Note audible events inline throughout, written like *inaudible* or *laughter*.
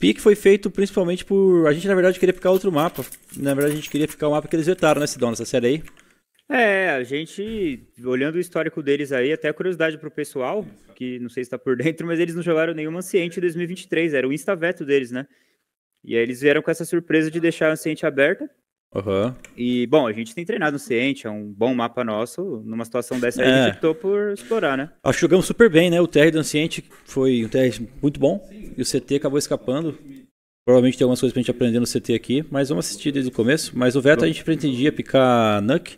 Pique foi feito principalmente por. A gente, na verdade, queria ficar outro mapa. Na verdade, a gente queria ficar o mapa que eles vetaram, né, Sidão, nessa série aí. É, a gente, olhando o histórico deles aí, até curiosidade pro pessoal, que não sei se tá por *laughs* dentro, mas eles não jogaram nenhuma Anciente em 2023, era o Instaveto deles, né? E aí eles vieram com essa surpresa de deixar a Anciente aberta. Aham. E, bom, a gente tem treinado no Ciente, é um bom mapa nosso. Numa situação dessa aí, a É. gente optou por explorar, né? Acho que jogamos super bem, né? O TR do Anciente foi um TR muito bom. E o CT acabou escapando. Provavelmente tem algumas coisas pra gente aprender no CT aqui, mas vamos assistir desde o começo. Mas o veto a gente pretendia picar Nuke.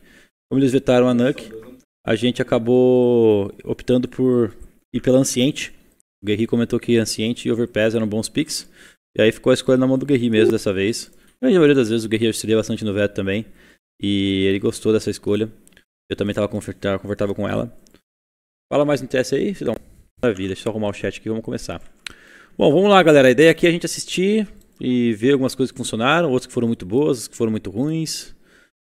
Como eles vetaram a Nuke, a gente acabou optando por ir pela Anciente. O Guerri comentou que Anciente e Overpass eram bons picks. E aí ficou a escolha na mão do Guerri mesmo dessa vez. A maioria das vezes o Guerri auxilia bastante no veto também. E ele gostou dessa escolha. Eu também estava confortável com ela. Fala mais no TS aí, Sidão. Maravilha, deixa eu só arrumar o chat aqui vamos começar. Bom, vamos lá, galera. A ideia aqui é a gente assistir e ver algumas coisas que funcionaram, outras que foram muito boas, outras que foram muito ruins.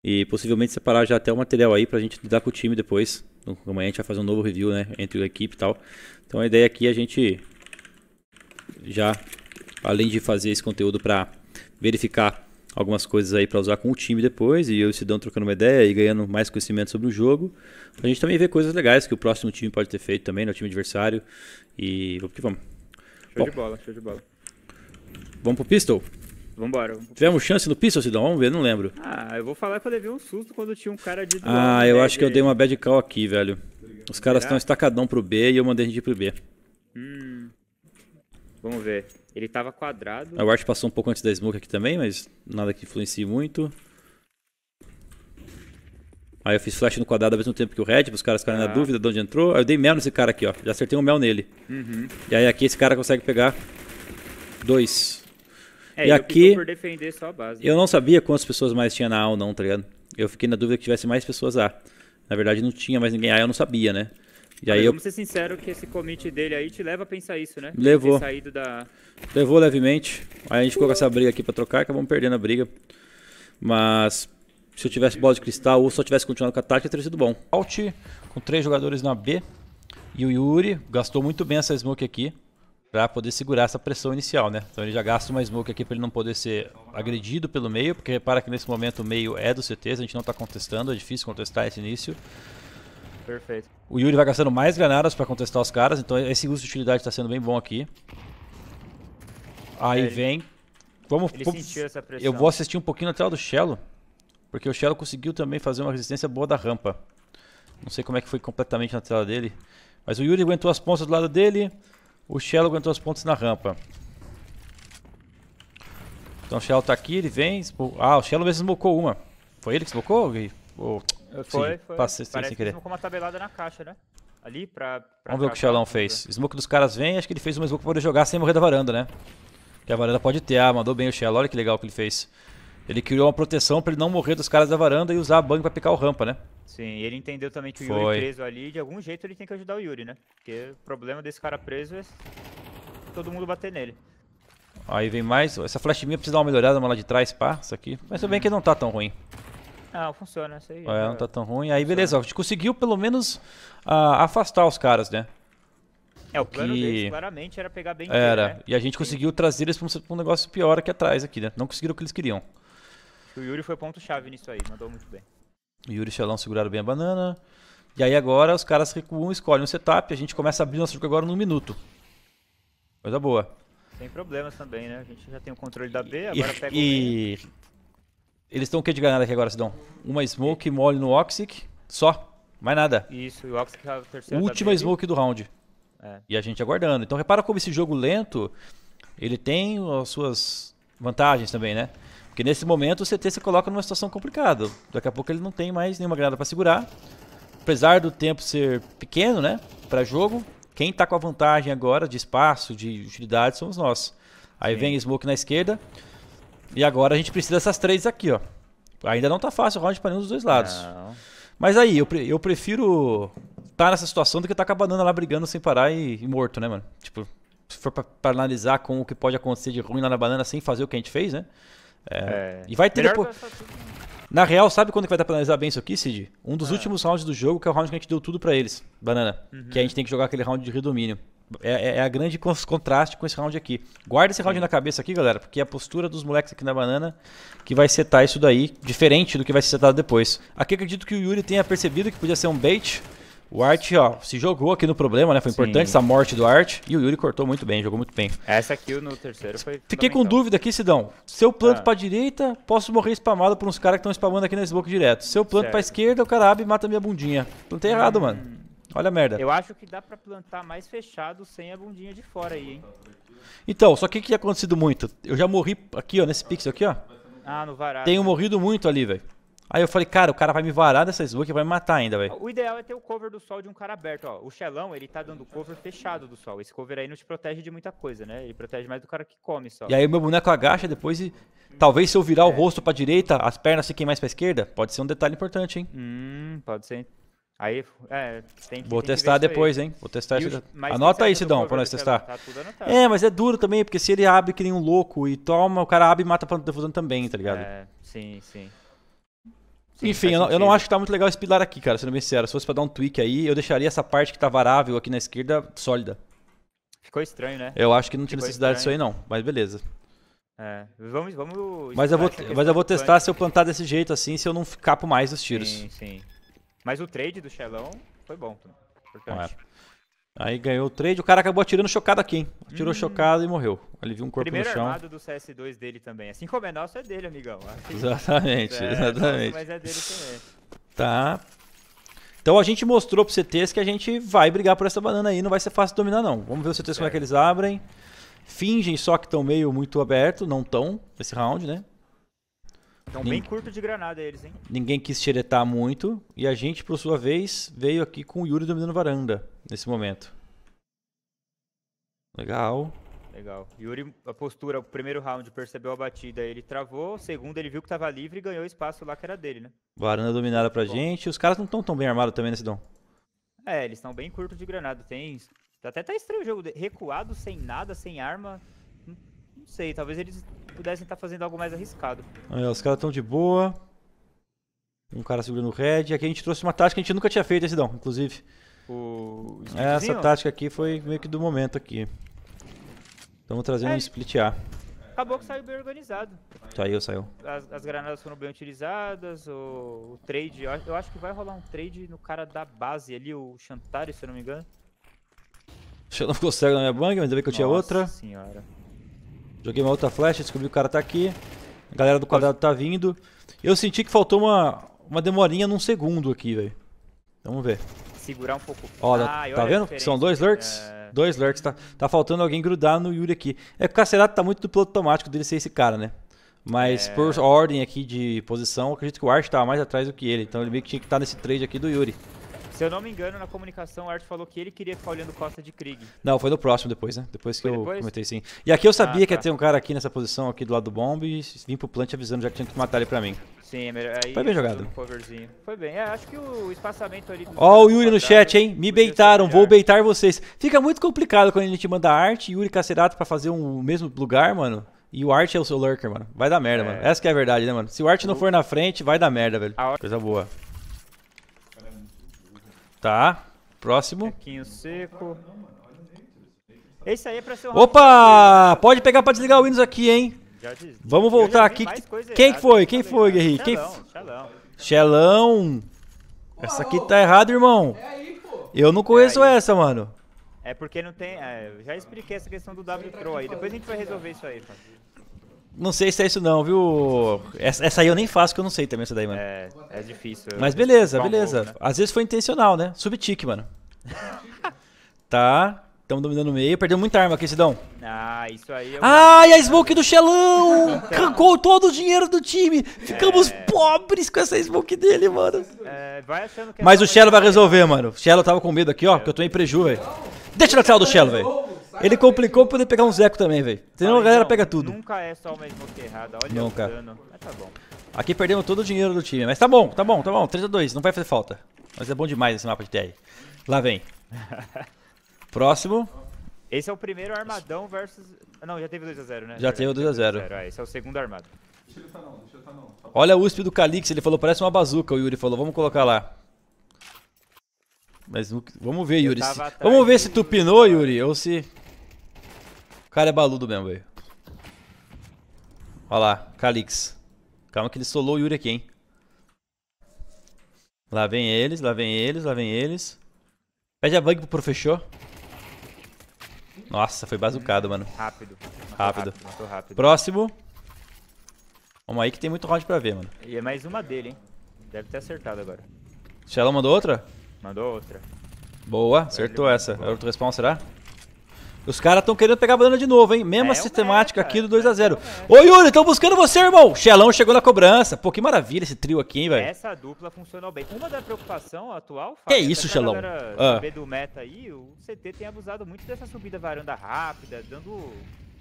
E possivelmente separar já até o material aí pra gente lidar com o time depois. Então, Amanhã a gente vai fazer um novo review, né? Entre a equipe e tal. Então a ideia aqui é a gente já, além de fazer esse conteúdo pra verificar algumas coisas aí pra usar com o time depois e eu e o Sidão trocando uma ideia e ganhando mais conhecimento sobre o jogo. A gente também vê coisas legais que o próximo time pode ter feito também, no time adversário. E vamos que vamos. Show Bom. de bola, show de bola. Vamos pro pistol? Vambora. vamos- Tivemos chance no pistol, Sidão? Vamos ver, não lembro. Ah, eu vou falar que eu levei um susto quando tinha um cara de Ah, eu bad acho que eu dei uma bad call aqui, velho. Os caras estão estacadão pro B e eu mandei a gente ir pro B. Hum, vamos ver. Ele tava quadrado. A Wart passou um pouco antes da smoke aqui também, mas nada que influencie muito. Aí eu fiz flash no quadrado ao mesmo tempo que o Red, os caras ficarem na Ah. dúvida de onde entrou. Aí eu dei mel nesse cara aqui, ó. Já acertei um mel nele. Uhum. E aí aqui esse cara consegue pegar dois. É, E aqui- optou por defender só a base. Eu não sabia quantas pessoas mais tinha na A ou não, tá ligado? Eu fiquei na dúvida que tivesse mais pessoas A. Na verdade não tinha mais ninguém A, eu não sabia, né? E aí Mas eu Vamos ser sinceros que esse commit dele aí te leva a pensar isso, né? Levou. Ter saído da... levou levemente. Aí a gente ficou com essa briga aqui pra trocar e acabamos perdendo a briga. Mas se eu tivesse bola de cristal ou só tivesse continuado com a tática, teria sido bom. Alt com três jogadores na B. E o Yuri gastou muito bem essa smoke aqui pra poder segurar essa pressão inicial, né? Então ele já gasta uma smoke aqui pra ele não poder ser agredido pelo meio, porque repara que nesse momento o meio é do CTs, a gente não tá contestando, é difícil contestar esse início. Perfeito. O Yuri vai gastando mais granadas pra contestar os caras, então esse uso de utilidade tá sendo bem bom aqui. Aí ele- vem. Vamos, eu vou assistir um pouquinho na tela do Shello, porque o Shello conseguiu também fazer uma resistência boa da rampa. Não sei como é que foi completamente na tela dele, mas o Yuri aguentou as pontas do lado dele, o Shello aguentou as pontas na rampa. Então o Shello tá aqui, ele vem. Ah, o Shello mesmo smocou uma. Foi ele que smocou? Gui? Ou- Foi, Sim, foi. passei sem Parece que querer. com uma tabelada na caixa, né? Ali pra... pra Vamos ver o que o ver. fez. Smoke dos caras vem, acho que ele fez uma smoke pra poder jogar sem morrer da varanda, né? Que a varanda pode ter. Ah, mandou bem o Shell, olha que legal que ele fez. Ele criou uma proteção pra ele não morrer dos caras da varanda e usar a bang pra picar o rampa, né? Sim, ele entendeu também que o Foi. Yuri preso ali, de algum jeito ele tem que ajudar o Yuri, né? Porque o problema desse cara preso é todo mundo bater nele. Aí vem mais. Essa flash minha precisa dar uma melhorada lá de trás, pá, isso aqui. Mas tudo bem que não tá tão ruim. Ah, funciona, isso aí. É, não tá tão ruim. Aí beleza, a gente conseguiu pelo menos ah, afastar os caras, né? É, o plano que- deles claramente era pegar bem Era. dele, né? E a gente conseguiu trazer eles pra um, pra um negócio pior aqui atrás, aqui, né? Não conseguiram o que eles queriam. O Yuri foi ponto-chave nisso aí, mandou muito bem. O Yuri e o Xelão seguraram bem a banana. E aí agora os caras recuam, escolhem um setup. A gente começa a abrir nosso jogo agora num minuto. Coisa boa. Sem problemas também, né? A gente já tem o controle da B, E, agora pega o e eles estão o que de granada aqui agora, Sidão? Uma smoke mole no Oxic, só. Mais nada. Isso, e o Ox que é o terceiro da Última smoke do round. É. E a gente aguardando. Então repara como esse jogo lento, ele tem as suas vantagens também, né? Porque nesse momento o CT se coloca numa situação complicada. Daqui a pouco ele não tem mais nenhuma granada para segurar. Apesar do tempo ser pequeno, né? Para jogo, quem tá com a vantagem agora de espaço, de utilidade, somos nós. Aí Sim. vem Smoke na esquerda. E agora a gente precisa dessas três aqui, ó. Ainda não tá fácil o round para nenhum dos dois lados. Não. Mas aí, eu, pre- eu prefiro estar nessa situação do que estar com a banana lá brigando sem parar e, e morto, né, mano? Tipo, se for pra, pra analisar com o que pode acontecer de ruim lá na banana sem fazer o que a gente fez, né? É, É. E vai ter depois. Na real, sabe quando que vai dar pra analisar bem isso aqui, Cid? Um dos Ah. últimos rounds do jogo, que é o round que a gente deu tudo pra eles, banana. Uhum. Que a gente tem que jogar aquele round de redomínio. É, é a grande contraste com esse round aqui. Guarda esse round Sim. na cabeça aqui, galera, porque é a postura dos moleques aqui na banana que vai setar isso daí, diferente do que vai ser setado depois. Aqui acredito que o Yuri tenha percebido que podia ser um bait, o Art, ó, se jogou aqui no problema, né? Foi Sim. importante essa morte do Art. E o Yuri cortou muito bem, jogou muito bem. Essa kill no terceiro foi. Fiquei com dúvida aqui, Sidão. Se eu planto ah. pra direita, posso morrer spamado por uns caras que estão spamando aqui na smoke direto. Se eu planto certo. pra esquerda, o cara abre e mata minha bundinha. Plantei hum. errado, mano. Olha a merda. Eu acho que dá pra plantar mais fechado sem a bundinha de fora aí, hein? Então, só que o que tinha acontecido muito? Eu já morri aqui, ó, nesse pixel aqui, ó. Ah, no varado. Tenho morrido muito ali, velho. Aí eu falei, cara, o cara vai me varar dessa smoke e vai me matar ainda, velho. O ideal é ter o cover do sol de um cara aberto, ó. O Xelão, ele tá dando cover fechado do sol. Esse cover aí não te protege de muita coisa, né? Ele protege mais do cara que come só. E aí o meu boneco agacha depois e... Talvez se eu virar é. o rosto pra direita, as pernas fiquem mais pra esquerda. Pode ser um detalhe importante, hein? Hum, pode ser. Aí, é, tem Vou tem testar depois, hein? Vou testar isso. Anota aí, Sidão, pra nós testar. Tá é, mas é duro também, porque se ele abre que nem um louco e toma, o cara abre e mata pra defusão também, tá ligado? É, sim, sim. Sim, Enfim, eu não, eu não, acho que tá muito legal esse pilar aqui, cara, sendo bem sincero. Se fosse pra dar um tweak aí, eu deixaria essa parte que tá varável aqui na esquerda sólida. Ficou estranho, né? Eu acho que não tinha Ficou necessidade estranho. disso aí, não. Mas beleza. É, vamos, vamos. Mas eu vou, mas eu vou testar se eu plantar desse jeito assim, se eu não capo mais os tiros. Sim, sim. Mas o trade do Shelão foi bom. Importante. É. Aí ganhou o trade, o cara acabou atirando chocado aqui, hein? Atirou hum. chocado e morreu. Ele viu um corpo Primeiro no chão. armado do CS2 dele também. Assim como é nosso, é dele, amigão. Exatamente, é, exatamente. Mas é dele também. Tá. Então a gente mostrou pro CTs que a gente vai brigar por essa banana aí, não vai ser fácil dominar não. Vamos ver os CTs como é que eles abrem. Fingem só que estão meio muito aberto, não estão, esse round, né? Estão bem curto de granada eles, hein? Ninguém quis xeretar muito. E a gente, por sua vez, veio aqui com o Yuri dominando varanda nesse momento. Legal. Legal. Yuri, a postura, o primeiro round percebeu a batida, ele travou. O segundo, ele viu que estava livre e ganhou o espaço lá que era dele, né? Varanda dominada pra Bom. gente. Os caras não estão tão bem armados também nesse dom. É, eles estão bem curto de granada. Tem. Até tá estranho o jogo. Recuado, sem nada, sem arma. Não sei, talvez eles pudessem estar tá fazendo algo mais arriscado. Aí, os caras estão de boa. Um cara segurando o red. Aqui a gente trouxe uma tática que a gente nunca tinha feito esse inclusive. O... Essa tática aqui foi meio que do momento aqui. Estamos trazendo é. um split A. Acabou que saiu bem organizado. Saiu, saiu. As, as granadas foram bem utilizadas, o, o trade, eu, eu, acho que vai rolar um trade no cara da base ali, o Chantari, se eu não me engano. *laughs* Eu não consegue na minha bang, mas ainda bem que eu tinha outra. Nossa senhora. Joguei uma outra flecha, descobri que o cara tá aqui. A galera do quadrado tá vindo. Eu senti que faltou uma, uma demorinha num segundo aqui, velho. Vamos ver. Segurar um pouco. Ó, ah, tá vendo? São dois lurks? É... Dois lurks. Tá, tá faltando alguém grudar no Yuri aqui. É que o Cacerato tá muito do piloto automático dele ser esse cara, né? Mas é... por ordem aqui de posição, acredito que o Art tava mais atrás do que ele. Então ele meio que tinha que estar tá nesse trade aqui do Yuri. Se eu não me engano, na comunicação, o Art falou que ele queria ficar olhando Costa de Krieg. Não, foi no próximo depois, né? Depois que foi eu depois? comentei sim. E aqui eu sabia ah, que ia tá. ter um cara aqui nessa posição, aqui do lado do bomb, e vim pro plant avisando já que tinha que matar ele pra mim. Sim, é melhor. Aí foi bem jogado. Foi bem. É, acho que o espaçamento ali... Ó, o Yuri no chat, hein? Me beitaram, vou beitar vocês. Fica muito complicado quando a gente manda arte e Yuri Cacerato pra fazer um mesmo lugar, mano. E o Art é o seu lurker, mano. Vai dar merda, é. mano. Essa que é a verdade, né, mano? Se o Art não for na frente, vai dar merda, velho. Coisa boa. Tá. Próximo. Seco. Esse aí é pra ser o Opa! Pode pegar pra desligar o Windows aqui, hein? Vamos voltar aqui. Quem que foi? Quem foi, Guerri? Quem... Xelão. Xelão. Essa aqui tá errado, irmão. Eu não conheço é essa, mano. É porque não tem. É, já expliquei essa questão do W Pro aí. Depois a gente vai resolver isso aí, não sei se é isso não, viu? Essa, essa aí eu nem faço, que eu não sei também essa daí, mano. É, é difícil. Mas beleza, beleza. né? Às vezes foi intencional, né? Subtique, mano. *laughs* tá. Estamos dominando o meio. Perdeu muita arma aqui, Sidão. Ah, isso aí... Ai, a smoke do Xelão! *laughs* Cancou todo o dinheiro do time. Ficamos é... pobres com essa smoke dele, mano. É, vai achando que Mas o Shelo vai resolver, mano. O Shelo tava com medo aqui, ó, que eu tô em preju, velho. Deixa na tela do Shelo, velho. Ele complicou pra poder pegar um Zeco também, velho. Senão a galera pega tudo. Nunca é só uma smoke errada. Olha Nunca. o dano. Mas tá bom. Aqui perdemos todo o dinheiro do time. Mas tá bom, tá bom, tá bom. 3x2, não vai fazer falta. Mas é bom demais esse mapa de TR. Lá vem. *laughs* Próximo. Esse é o primeiro armadão versus... Não, já teve 2x0, né? Já, já teve 2x0. Ah, esse é o segundo armado. Olha a USP do Calix, ele falou, parece uma bazuca, o Yuri falou. Vamos colocar lá. Mas vamos ver, Yuri. se- Vamos ver se tu pinou, Yuri, ou se. O cara é baludo mesmo, velho. Olha lá, Calix. Calma que ele solou o Yuri aqui, hein. Lá vem eles, lá vem eles, lá vem eles. Pede a bug pro professor. Nossa, foi bazucado, mano. Rápido. Rápido. Matou rápido. Próximo. Vamos aí que tem muito round pra ver, mano. E é mais uma dele, hein? Deve ter acertado agora. Shello mandou outra? Mandou outra. Boa, acertou essa. É outro respawn, será? Os caras estão querendo pegar a banana de novo, hein? Mesma É sistemática aqui do é 2x0. o Ô Yuri, estão buscando você, irmão! Xelão chegou na cobrança. Pô, que maravilha esse trio aqui, hein, velho? Essa dupla funcionou bem. Uma da preocupação atual, Que Fábio, isso, até pra Xelão? Ah. do meta aí, o CT tem abusado muito dessa subida varanda rápida, dando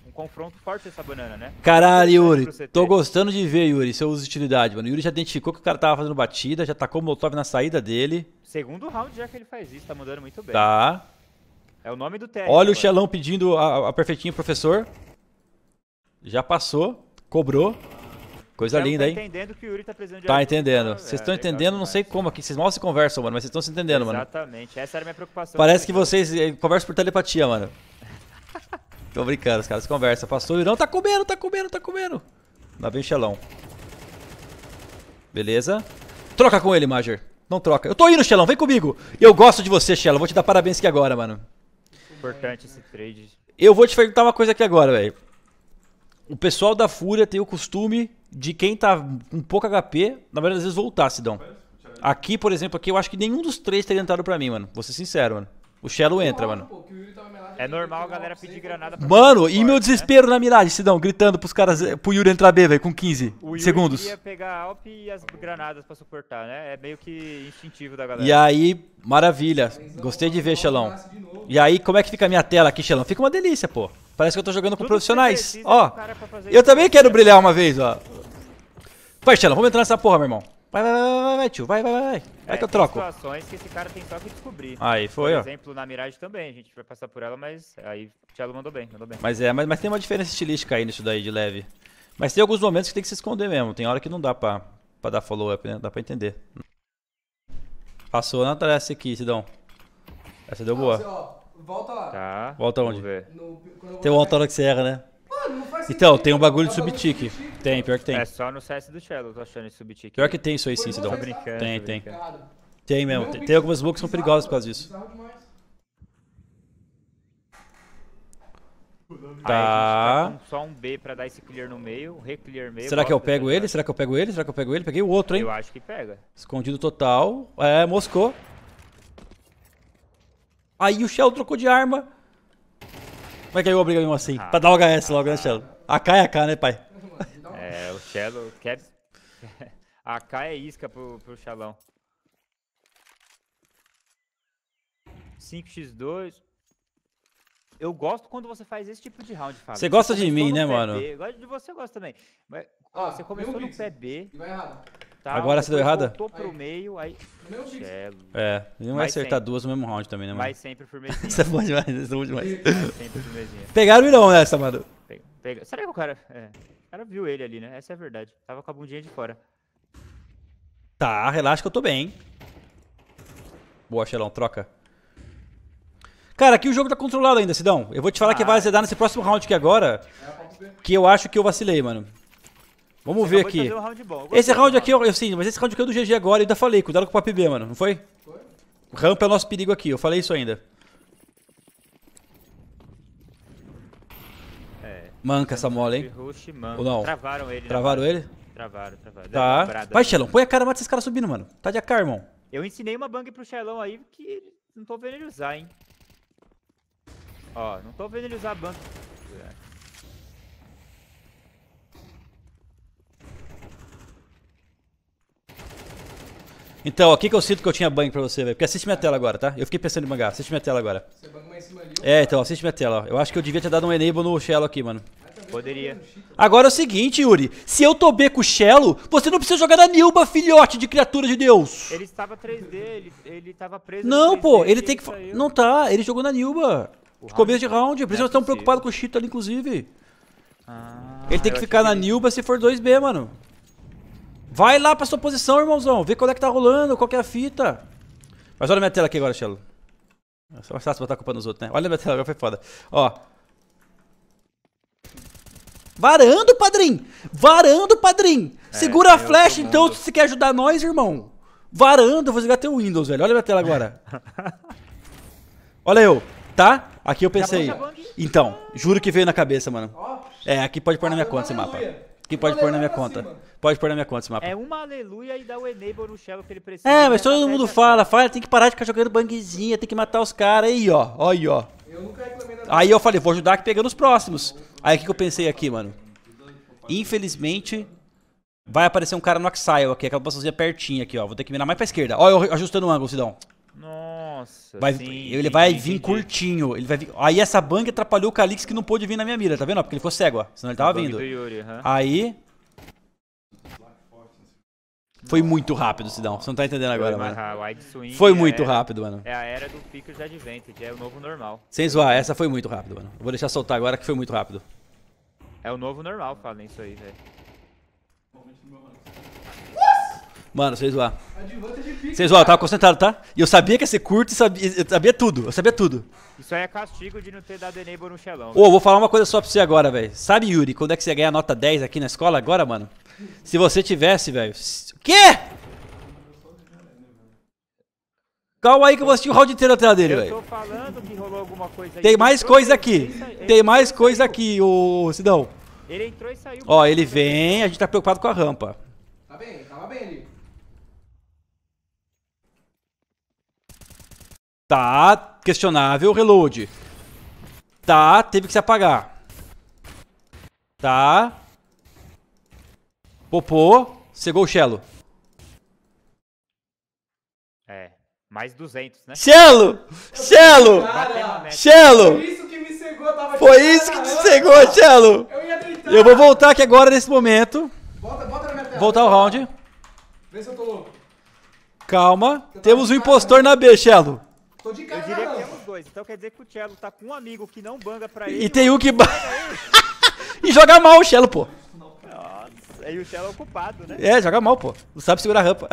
um confronto forte essa banana, né? Caralho, Yuri. Tô gostando de ver, Yuri, seu uso de utilidade, mano. Yuri já identificou que o cara tava fazendo batida, já tacou o Molotov na saída dele. Segundo round já que ele faz isso, tá mandando muito bem. Tá. É o nome do teste. Olha o. Xelão pedindo a, a perfeitinho, professor. Já passou, cobrou. Coisa Então, linda, tá hein? entendendo que o Yuri tá precisando de Tá ajuda, entendendo. é, Vocês estão legal entendendo, não sei como aqui. Vocês mal se conversam, mano, mas vocês estão se entendendo, mano. Exatamente, essa era a minha preocupação. Parece que vocês eh, conversam por telepatia, mano. *laughs* Tô brincando, os caras conversam. Passou o Irão, tá comendo, tá comendo, tá comendo. Lá vem o Xelão. Beleza? Troca com ele, Major. Não troca. Eu tô indo, Xelão, vem comigo. Eu gosto de você, Xelão. Vou te dar parabéns aqui agora, mano. Importante esse trade. Eu vou te perguntar uma coisa aqui agora, velho. O pessoal da Fúria tem o costume de quem tá com pouco HP, na verdade, às vezes voltar, Sidão. Aqui, por exemplo, aqui eu acho que nenhum dos três teria entrado pra mim, mano. Vou ser sincero, mano. O Shello entra, mano. É normal a galera pedir granada pra Mano, e meu né? desespero na miragem, Sidão, gritando pros caras, eh, pro Yuri entrar B, velho, com 15 O Yuri segundos. queria pegar a Alp e as granadas pra suportar, né? É meio que instintivo da galera. E aí, maravilha. Gostei de ver, Xelão. E aí, como é que fica a minha tela aqui, Xelão? Fica uma delícia, pô. Parece que eu tô jogando com Tudo profissionais. Ó, eu também quero brilhar uma vez, ó. Vai, Xelão, vamos entrar nessa porra, meu irmão. Vai, vai, vai, vai, vai, tio. Vai, vai, vai, vai. Vai É, que eu tem troco. situações que esse cara tem só que descobrir. Aí, foi, Por ó. exemplo, na Mirage também, a gente vai passar por ela, mas aí o Thiago mandou bem, mandou bem. Mas é, mas, mas tem uma diferença estilística aí nisso daí, de leve. Mas tem alguns momentos que tem que se esconder mesmo. Tem hora que não dá pra, pra dar follow-up, né? Dá pra entender. Passou na essa aqui, Sidão. Essa deu boa. Você, ó, volta lá. Tá. Volta vamos onde? Tem um vou- autólogo que você erra, né? Então, tem um bagulho de subtique. subtique. Tem, pior que tem. É só no CS do Shello, eu tô achando esse subtick. Pior que tem isso aí sim, Sidão. Tô brincando. Tem, tô tem. brincando. Tem mesmo. Tem, tem algumas bugs que são perigosas por causa disso. Tá. com só um B pra dar esse clear no meio, reclear meio. Será que eu pego ele? Será que eu pego ele? Será que eu pego ele? Peguei o outro, hein? Eu acho que pega. Escondido total. É, moscou. Aí o Shell trocou de arma. Como é que eu obrigo mesmo assim? Ah. pra dar o HS logo, né, Shell? AK é AK, né, pai? É, o Shello quer. *laughs* A K é isca pro, pro Xalão. 5x2. Eu gosto quando você faz esse tipo de round, Fábio. Você gosta de mim, né, mano? B, eu gosto de você, eu gosto também. Mas, ó, Ah, você começou no pé B, E vai errado. tal, Agora você deu errada? voltou pro Aí. meio, aí... É, ele não vai Mas acertar sempre. duas no mesmo round também, né, mano? Mas sempre firmezinha. *laughs* Isso é bom demais, isso é bom demais. sempre firmezinha. Pegaram o Irão nessa, mano. Pega. Será que o cara... É, o cara viu ele ali, né? Essa é a verdade. Tava com a bundinha de fora. Tá, relaxa que eu tô bem? Boa, Xelão, troca. Cara, aqui o jogo tá controlado ainda, Sidão. Eu vou te falar que vai Ah. azedar nesse próximo round aqui agora, É que eu acho que eu vacilei, mano. Vamos Você ver aqui. um round Esse round aqui, eu, eu sim, mas esse round aqui é do GG agora, eu ainda falei, cuidado com o Pop B, mano, não foi? Foi? O ramp é o nosso perigo aqui, eu falei isso ainda. É. Manca essa mola, hein? Rush, mano. Ou não? Travaram ele. Travaram ele? Travaram, travaram. Tá. Vai. Xelão, põe a cara, mata esses caras subindo, mano. Tá de AK, irmão. Eu ensinei uma bang pro Xelão aí que não tô vendo ele usar, hein. Ó, não tô vendo ele usar a bang. Então, o que eu sinto que eu tinha banho pra você, velho? Porque assiste minha tela agora, tá? Eu fiquei pensando em bangar, assiste minha tela agora. Você banga mais em cima ali. É, então, assiste minha tela, ó. Eu acho que eu devia ter dado um enable no Shello aqui, mano. Poderia. Agora é o seguinte, Yuri. Se eu tô B com o Shello, você não precisa jogar na Nilba, filhote de criatura de Deus. Ele estava 3D, ele, ele tava preso Não, no 3D pô, ele tem que. saiu. Não tá, ele jogou na Nilba. O De começo de round-. Por isso é nós estamos preocupados com o Cheeto ali, inclusive. Ah, Ele tem que ficar na Nilba se for 2B, mano. Vai lá pra sua posição, irmãozão. Vê qual é que tá rolando, qual que é a fita. Mas olha a minha tela aqui agora, Chelo. É só mais fácil botar a culpa nos outros, né? Olha a minha tela agora, foi foda. Ó. Varando, padrinho! Varando, padrinho! Segura a flecha, então, se você quer ajudar nós, irmão. Varando, eu vou desligar teu Windows, velho. Olha a minha tela agora. *laughs* Olha eu, tá? Aqui eu pensei. Então, juro que veio na cabeça, mano. É, aqui pode pôr na minha Ah, conta esse mapa. Aqui pode pôr na minha conta. cima. Pode pôr na minha conta esse mapa. É uma aleluia e dá o enable no Shello que ele precisa. É, mas todo mundo fala, fala, tem que parar de ficar jogando bangzinha, tem que matar os caras aí, ó. Ó aí, ó. Eu nunca reclamei nada. Aí eu falei, vou ajudar aqui pegando os próximos. Aí o que, que eu pensei aqui, mano? Infelizmente, vai aparecer um cara no Axile aqui, aquela posiçãozinha pertinho aqui, ó. Vou ter que virar mais pra esquerda. Ó, eu ajustando o ângulo, Sidão. Nossa. Vai, sim, ele vai vir curtinho. Ele vai vir... Aí essa bang atrapalhou o Calix que não pôde vir na minha mira, tá vendo? Porque ele ficou cego, ó. Senão ele tava vindo. do Yuri, aham. Aí. Foi muito rápido, Sidão. Você não tá entendendo agora, Foi mano. Wide Swing Foi é- muito rápido, mano. É a era do Pickers Advantage, é o novo normal. Sem zoar, essa foi muito rápido, mano. Vou deixar soltar agora que foi muito rápido. É o novo normal, falem isso aí, velho. Mano, zoar. Advantage pique. Sem zoar, eu tava concentrado, tá? E eu sabia que ia ser curto e sabia, eu sabia tudo. Eu sabia tudo. Isso aí é castigo de não ter dado enable no Shellão. Ô, vou falar uma coisa só pra você agora, velho. Sabe, Yuri, quando é que você ia ganhar nota 10 aqui na escola agora, mano? Se você tivesse, velho. Quê? Calma aí que eu vou assistir o round inteiro na tela dele, Eu velho. tô falando que rolou alguma coisa aí. Tem mais entrou, coisa aqui. Tem mais coisa saiu. aqui, ô Sidão. Ele entrou e saiu. Ó, ele vem, a gente tá preocupado com a rampa. Tá bem, tava bem ali. Tá questionável o reload. Tá, teve que se apagar. Tá. Popô, cegou o Shelo. É, mais 200, né? Shelo! Shelo! Batendo a meta. Foi isso que me cegou, eu tava Foi isso que te cegou, Shelo! Eu ia deitar. Eu vou voltar aqui agora nesse momento. Bota, bota na minha tela. Voltar o round. Vê se eu tô louco. Calma. Temos um impostor na B, Shelo. Tô de Eu cara diria que temos dois. Então quer dizer que o Cello tá com um amigo que não banga pra ele. E tem um que. ba- *laughs* e joga mal o Shelo, pô. Nossa, e o Cello é ocupado, né? É, joga mal, pô. Não sabe segurar a rampa.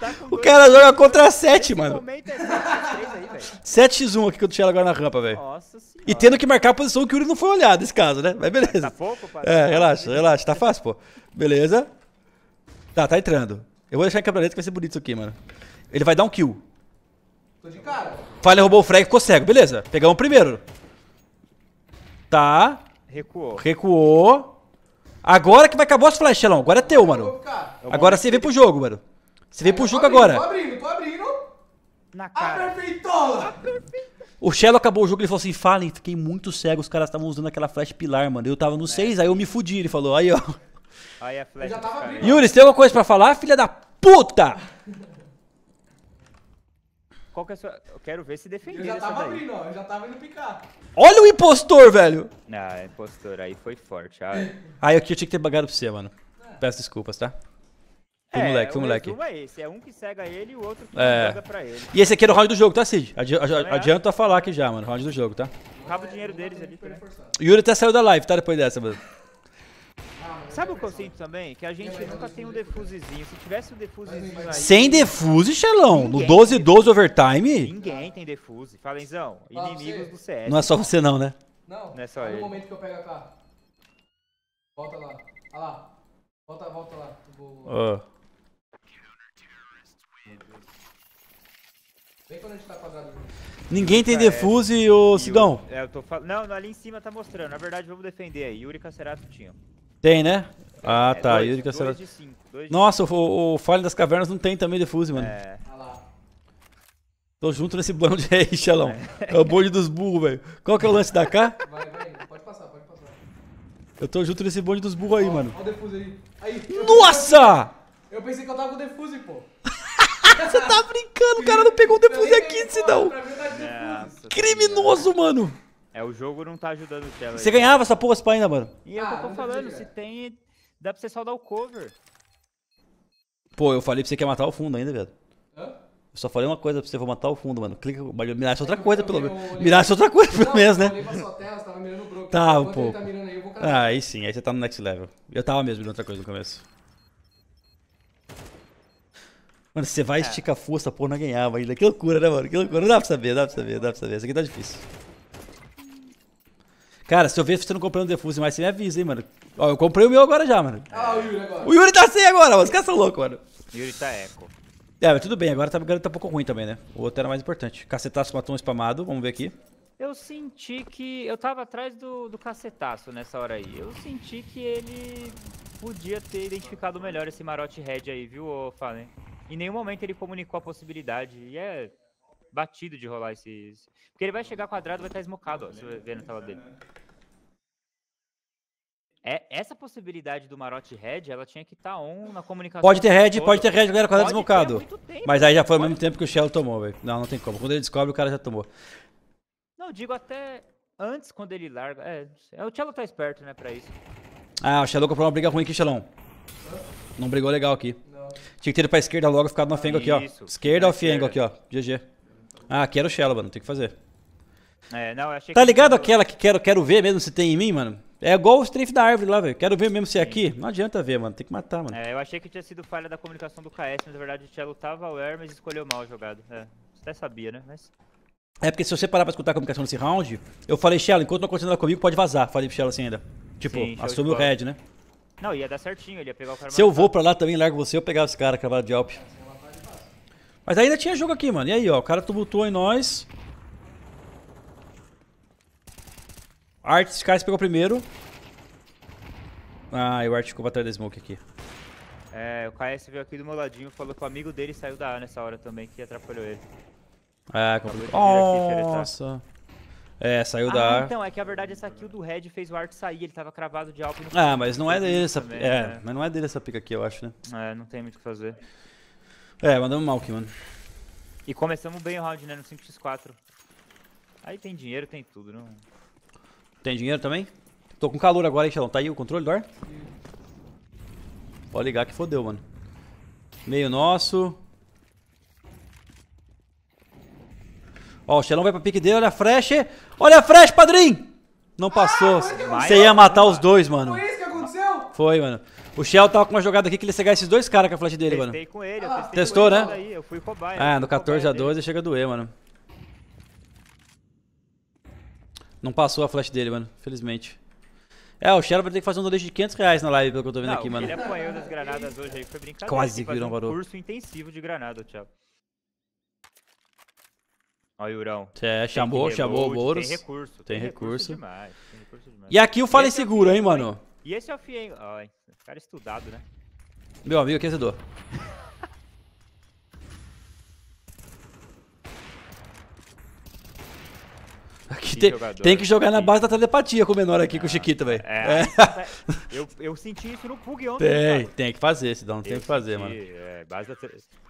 Tá *laughs* O dois- cara joga contra 7, Esse mano. momento é 7x3 aí, velho. 7x1 aqui que eu Shelo agora na rampa, velho. Nossa senhora. E tendo que marcar a posição que o Yuri não foi olhado nesse caso, né? Mas beleza. Tá pouco, pai? É, relaxa, relaxa. Tá fácil, pô. Beleza. Tá, tá entrando. Eu vou deixar em câmera lenta que vai ser bonito isso aqui, mano. Ele vai dar um kill. Tô de cara. Falha roubou o frag, ficou cego. Beleza. Pegamos o primeiro. Tá. Recuou. Recuou. Agora que vai acabar as flash, Xelão. Agora é teu, mano. Agora você vem pro jogo, mano. Você vem pro jogo abrindo, Tô agora. abrindo, tô abrindo. Na A cara. perfeitola. O Shelo acabou o jogo e ele falou assim: Falem, fiquei muito cego. Os caras estavam usando aquela flash pilar, mano. Eu tava no 6, aí eu me fudi. Ele falou: Aí, ó. Aí a abrindo. Yuri, você tem alguma coisa pra falar, filha da puta? Qual que é a sua... Eu quero ver se Eu defender já essa tava daí. abrindo, ó. Eu já tava indo picar. Olha o impostor, velho. Ah, impostor, aí foi forte. Ah, Aí aqui eu tinha que ter bagado pra você, mano. Peço desculpas, tá? Foi moleque, foi o moleque. é esse. É um que cega ele e o outro que É. joga pra ele. E esse aqui era o round do jogo, tá, Cid? Adi adi Também adianto a falar aqui já, mano. Round do jogo, tá? Acaba o dinheiro deles ali. Né? O Yuri até saiu da live, tá? Depois dessa, mano. Sabe o que eu sinto também? Que a gente nunca tem um defusezinho. Se tivesse um defusezinho aí... Sem defuse, Xelão. No Ninguém. 12-12 overtime. Ninguém tem defuse. Falenzão, inimigos do CS. Não é só você, não, né? Não, Não é só olha ele. o momento que eu pego a K. Volta lá. Olha lá. Volta, volta lá. Vou- Ó. Vem quando a gente tá quadrado junto. Ninguém tem É. defuse, ô E Sidão. o- É, eu tô fal... Não, não, ali em cima tá mostrando. Na verdade, vamos defender aí. Yuri Cacerato tinha. Tem, né? Ah, É, tá. dois, Yuri dois Cacerato. de cinco, dois de Nossa, o, o Falha das Cavernas não tem também defuse, mano. É, Olha lá. Tô junto nesse bonde aí, Xelão. É o bonde dos burros, velho. Qual que é o lance da K? Vai, vai. Pode passar, pode passar. Eu tô junto nesse bonde dos burros aí, mano. Olha o defuse aí. Aí. Nossa! Eu pensei que eu tava com defuse, pô. *laughs* Você tá brincando, o cara não pegou o defuse aqui, mim, tá Criminoso, mano. É, o jogo não tá ajudando o Cello. Você aí. ganhava essa porra pra ainda, mano. E é o que Ah, eu tô não falando, se tem. Dá pra você só dar o cover. Pô, eu falei pra você que ia matar o fundo ainda, velho. Hã? Eu só falei uma coisa pra você, vou matar o fundo, mano. Clica, mirasse outra É que coisa, eu- pelo eu- menos. eu- Mirasse outra coisa, pelo menos, Eu né? olhei pra sua tela, você tava mirando o broker. Tá, ele tá mirando aí, eu vou. Ah, aí sim, aí você tá no next level. Eu tava mesmo mirando outra coisa no começo. Mano, você vai esticar a força, porra, não ganhava ainda. Que loucura, né, mano? Que loucura. Não dá pra saber, dá pra saber, dá pra saber. Isso aqui tá difícil. Cara, se eu ver você não comprando defuse mais, você me avisa, hein, mano. Ó, eu comprei o meu agora já, mano. Ah, o Yuri agora. O Yuri tá sem agora, mano. Os caras são loucos, mano. Yuri tá eco. É, mas tudo bem, agora tá, tá um pouco ruim também, né? O outro era mais importante. Cacetaço matou um spamado, vamos ver aqui. Eu senti que. Eu tava atrás do, do cacetaço nessa hora aí. Eu senti que ele podia ter identificado melhor esse marote red aí, viu, ô Fallen? Em nenhum momento ele comunicou a possibilidade. E é batido de rolar esses. Porque ele vai chegar quadrado e vai estar esmocado, ó. Você ver na tela dele. É, essa possibilidade do marote red, ela tinha que estar on na comunicação. Pode ter red, pode ter red, galera, há desmocado. Mas aí já foi ao mesmo tempo que o Shell tomou, velho. Não, não tem como. Quando ele descobre, o cara já tomou. Não, digo até antes, quando ele larga. É, não sei. o Cello tá esperto, né, pra isso. Ah, o Shell comprou uma briga ruim aqui, Shelão. Não brigou legal aqui. Não. Tinha que ter ido pra esquerda logo e ficado no Fengo aqui, ó. Esquerda na ou Fiengo aqui, ó. GG. Ah, aqui era o Shell, mano. Tem que fazer. É, não, eu achei Tá que- ligado aquela que quero, quero ver mesmo se tem em mim, mano? É igual o strafe da árvore lá, velho. Quero ver mesmo se é aqui. Não adianta ver, mano. Tem que matar, mano. É, eu achei que tinha sido falha da comunicação do KS, mas na verdade o Cello tava aware, mas escolheu mal a jogada. É, você até sabia, né? Mas. É porque se você parar pra escutar a comunicação nesse round, eu falei, Shell, enquanto não acontecendo nada comigo, pode vazar. Falei pro Shell assim ainda. Tipo, Sim, assume o red, né? Não, ia dar certinho, ele ia pegar o cara Se eu vou pra lá também, largo você, eu pegava esse cara, cavalo de Alp. Mas ainda tinha jogo aqui, mano. E aí, ó, o cara tumultuou em nós. Art Skies pegou primeiro. Ah, e o Art ficou pra trás da smoke aqui. É, o KS veio aqui do meu ladinho, falou que o amigo dele saiu da A nessa hora também, que atrapalhou ele. Ah, vir aqui, xeretar. Nossa. É, saiu Ah, da. então, é que a verdade essa kill do Red fez o Art sair, ele tava cravado de Alp no Ah, mas não é dele essa. também, É, né? mas não é dele essa pica aqui, eu acho, né? É, não tem muito o que fazer. É, mandamos mal aqui, mano. E começamos bem o round, né, no 5x4. Aí tem dinheiro, tem tudo, não... Tem dinheiro também? Tô com calor agora, hein, Xelão? Tá aí o controle do ar? Pode ligar que fodeu, mano. Meio nosso. Ó, o Xelão vai pra pique dele, olha a flash. Olha a flash, padrinho! Não passou. Você ia matar os dois, mano. Foi isso que aconteceu? Foi, mano. O Shell tava com uma jogada aqui que ele ia cegar esses dois caras com a flash dele, mano. Testei com ele, eu Ah, testei testou, com ele né? eu fui cobaia. Ah, no 14 a cobaia 12 chega a doer, mano. Não passou a flash dele, mano. Felizmente. É, o Shell vai ter que fazer um donate de 500 reais na live, pelo que eu tô vendo Não, aqui, mano. Ele apanhou das granadas hoje aí, foi brincadeira. Quase tem que virou fazer um varou. curso intensivo de granada, tchau. Ó, Yurão. É, Tem chamou, que chamou o reload, Boros. Tem recurso. Tem recurso. demais, tem recurso demais. E aqui o Fallen Esse é hein, mano. E esse é o. Ó, hein, cara estudado, né? Meu amigo, aquecedor. *laughs* Aqui tem, jogador. tem que jogar na base da telepatia com o menor aqui, com o Chiquita, velho. É, *laughs* Eu, eu senti isso no Pug ontem. Tem, cara. tem que fazer, senão tem Eu que fazer, senti, mano. É, base da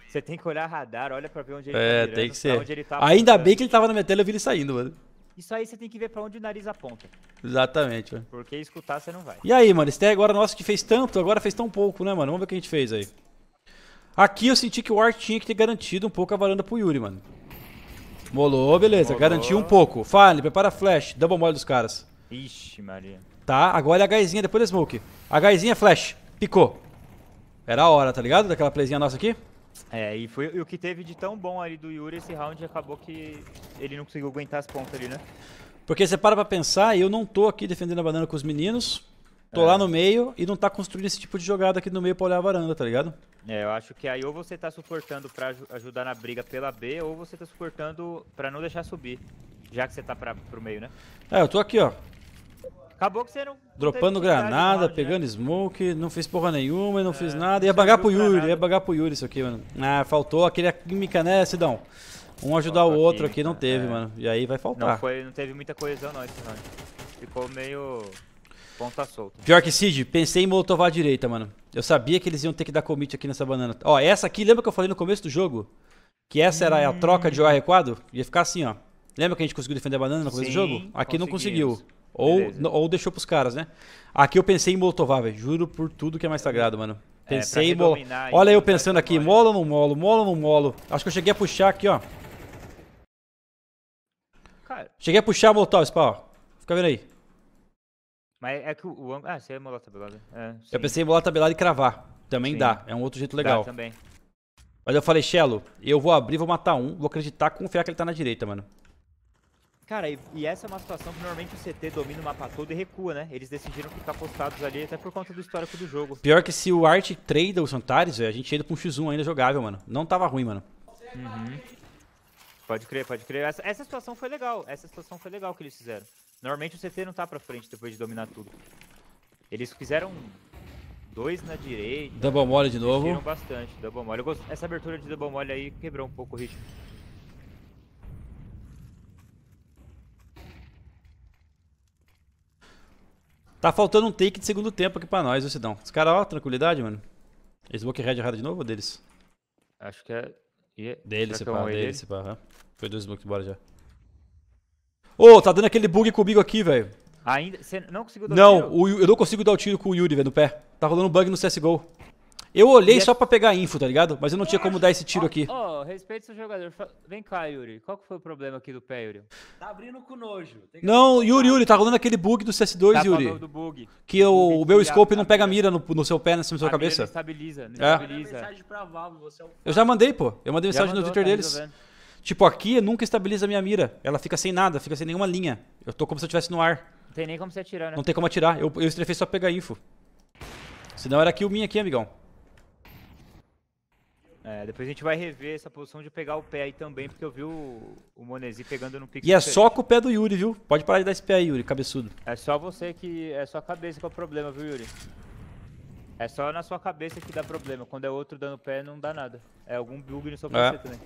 Você tem que olhar radar, olha pra ver onde ele É, tá mirando, tem que ser. tá Ainda bem que ele tava na minha tela eu vi ele saindo, mano. Isso aí você tem que ver pra onde o nariz aponta. Exatamente, mano. Porque escutar você não vai. E aí, mano, esse tag agora nosso que fez tanto, agora fez tão pouco, né, mano? Vamos ver o que a gente fez aí. Aqui eu senti que o Art tinha que ter garantido um pouco a varanda pro Yuri, mano. Molou, beleza, Molou. garantiu um pouco. Fale, prepara flash, double mole dos caras. Ixi, Maria. Tá, agora é a gaizinha depois da smoke. A gaizinha flash, picou. Era a hora, tá ligado? Daquela playzinha nossa aqui. É, e foi e o que teve de tão bom ali do Yuri esse round acabou que ele não conseguiu aguentar as pontas ali, né? Porque você para pra pensar, eu não tô aqui defendendo a banana com os meninos. Tô É. lá no meio e não tá construindo esse tipo de jogada aqui no meio pra olhar a varanda, tá ligado? É, eu acho que aí ou você tá suportando pra aju- ajudar na briga pela B, ou você tá suportando pra não deixar subir. Já que você tá pra, pro meio, né? É, eu tô aqui, ó. Acabou que você não. não Dropando granada, round, né? pegando smoke, não fiz porra nenhuma e não fiz nada. não Ia bagar pro Yuri, ia bagar pro Yuri isso aqui, mano. Ah, faltou aquele química, né, Sidão? Um ajudar o outro aqui, não química, teve, é. mano. E aí vai Não, faltar. foi, não teve muita coesão não esse round. Ficou meio ponta solta. Pior que Cid, pensei em molotovar à direita, mano. Eu sabia que eles iam ter que dar commit aqui nessa banana. Ó, essa aqui, lembra que eu falei no começo do jogo? Que essa era a troca de jogar recuado? Ia ficar assim, ó. Lembra que a gente conseguiu defender a banana no começo do Sim, jogo? Aqui não conseguiu. Ou, ou deixou pros caras, né? Aqui eu pensei em molotovar, velho. Juro por tudo que é mais sagrado, mano. É, Pensei pra em molo. Olha eu pensando aqui, molo ou não molo, molo ou não molo. Acho que eu cheguei a puxar aqui, ó. Cara, Cheguei a puxar molotov, Spa, ó. Fica vendo aí. Mas é que o. o ângulo- ah, você é molar tabelada. É, Eu pensei em bolar tabelado e cravar. Também Sim. dá. É um outro jeito Dá legal. também. Mas eu falei, Shelo, eu vou abrir, vou matar um, vou acreditar, confiar que ele tá na direita, mano. Cara, e, e essa é uma situação que normalmente o CT domina o mapa todo e recua, né? Eles decidiram ficar postados ali até por conta do histórico do jogo. Pior que se o Art trade os Antares, velho, a gente ia pra um X1 ainda jogável, mano. Não tava ruim, mano. Pode crer, pode crer. Essa, essa situação foi legal. Essa situação foi legal que eles fizeram. Normalmente o CT não tá pra frente depois de dominar tudo. Eles fizeram dois na direita. Double mole de novo. bastante. Double mole. Essa abertura de double mole aí quebrou um pouco o ritmo. Tá faltando um take de segundo tempo aqui pra nós, ô Sidão. Os caras, ó, tranquilidade, mano. Smoke Red errado de novo ou deles? Acho que é. Dele, se que é um pá, oi dele, dele? se pá. Foi dois smokes embora já. Ô, tá dando aquele bug comigo aqui, velho. Ainda. Você não conseguiu dar o Não, tiro? o Yu- eu não consigo dar o tiro com o Yuri, velho, no pé. Tá rolando bug no CSGO. Eu olhei E é- só pra pegar info, tá ligado? Mas eu não tinha como dar esse tiro Ó, aqui. Ó, respeita seu jogador. Vem cá, Yuri. Qual que foi o problema aqui do pé, Yuri? Tá abrindo com nojo. Tem que- Não, Yuri, Yuri, tá rolando aquele bug do CS2, Tá Yuri. do bug. Que o, o meu scope não pega mira- mira no, no seu pé, na sua A mira cabeça. Não estabiliza, não É. Estabiliza. é Eu já mandei, pô. Eu mandei mensagem no mandou, Twitter tá deles. resolvendo. Tipo, aqui nunca estabiliza a minha mira. Ela fica sem nada, fica sem nenhuma linha. Eu tô como se eu estivesse no ar. Não tem nem como você atirar, né? Não tem como atirar. Eu, eu estrefei só pegar info. Senão era kill minha aqui, amigão. É, depois a gente vai rever essa posição de pegar o pé aí também, porque eu vi o, o Monesi pegando no pique. E é diferente. só com o pé do Yuri, viu? Pode parar de dar esse pé aí, Yuri, cabeçudo. É só você que. É só a cabeça que é o problema, viu, Yuri? É só na sua cabeça que dá problema. Quando é outro dando pé, não dá nada. É algum bug no seu É. PC também.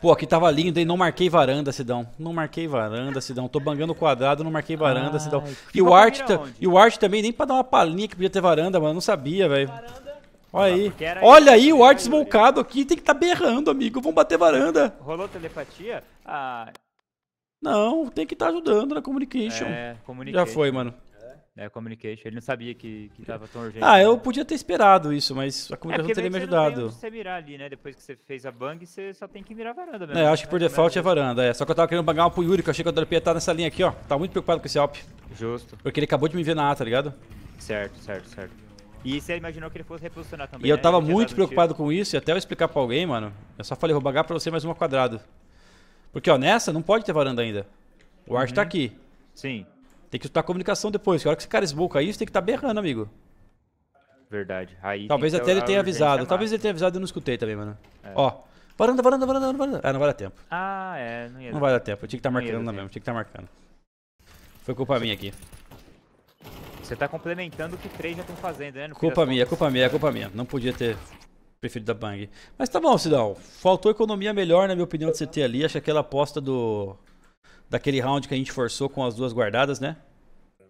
Pô, aqui tava lindo, hein? Não marquei varanda, Sidão. Não marquei varanda, Sidão. Tô bangando o quadrado, não marquei varanda, Ai, Sidão. E o, art e o Art também, nem pra dar uma palhinha que podia ter varanda, mano. Não sabia, velho. Olha aí. Olha aí, o Art Yuri? smocado aqui. Tem que tá berrando, amigo. Vamos bater varanda. Rolou telepatia? Ah, Não, tem que tá ajudando na communication. é. Communication. Já foi, mano. É, communication. Ele não sabia que, que tava tão urgente. Ah, né? eu podia ter esperado isso, mas a É comunicação porque teria me não ajudado. onde você mirar ali, né? Depois que você fez a bang, você só tem que mirar a varanda mesmo. É, acho que por É, default é mesmo. varanda, é. Só que eu tava querendo bangar uma pro Yuri, que eu achei que o ia estar nessa linha aqui, ó. Tava muito preocupado com esse Alp. Justo. Porque ele acabou de me ver na A, tá ligado? Certo, certo, certo. E você imaginou que ele fosse reposicionar também, E eu né? tava Ele muito um preocupado com isso, e até eu explicar pra alguém, mano, eu só falei, vou bangar pra você mais uma quadrado. Porque, ó, nessa não pode ter varanda ainda. O Art Uhum. tá aqui. Sim, Tem que escutar a comunicação depois. Que a hora que esse cara esboca isso, tem que estar berrando, amigo. verdade. Aí Talvez até ter ele tenha avisado. Talvez ele tenha avisado e eu não escutei também, mano. É. Ó, varanda, varanda, varanda, varanda. Ah, não vai dar tempo. Ah, é, não ia Não dar. vai dar tempo. Eu tinha que estar ia marcando tempo. mesmo. Tinha que estar marcando. Foi culpa minha aqui. Você tá complementando o que três já estão fazendo, né? no Culpa minha, culpa minha, culpa minha. Não podia ter preferido a Bang. Mas tá bom, Sidão. Faltou economia melhor, na minha opinião, de CT ali. Acho que aquela aposta do. Daquele round que a gente forçou com as duas guardadas, né?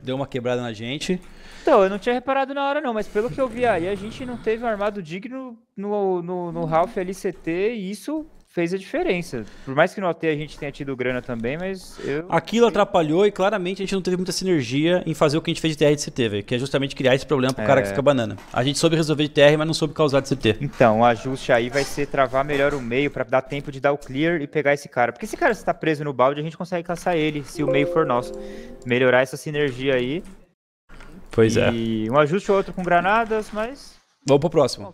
Deu uma quebrada na gente. Então, eu não tinha reparado na hora não, mas pelo que eu vi aí, a gente não teve um armado digno no, no, no Ralph LCT e isso fez a diferença. Por mais que no OT a gente tenha tido grana também, mas eu... Aquilo atrapalhou e claramente a gente não teve muita sinergia em fazer o que a gente fez de TR de CT, velho. Que é justamente criar esse problema pro cara que É. fica banana. A gente soube resolver de TR, mas não soube causar de CT. Então, o ajuste aí vai ser travar melhor o meio pra dar tempo de dar o clear e pegar esse cara. Porque esse cara se tá preso no balde, a gente consegue caçar ele, se o meio for nosso. Melhorar essa sinergia aí. Pois é. e um ajuste ou outro com granadas, mas... Vamos pro próximo.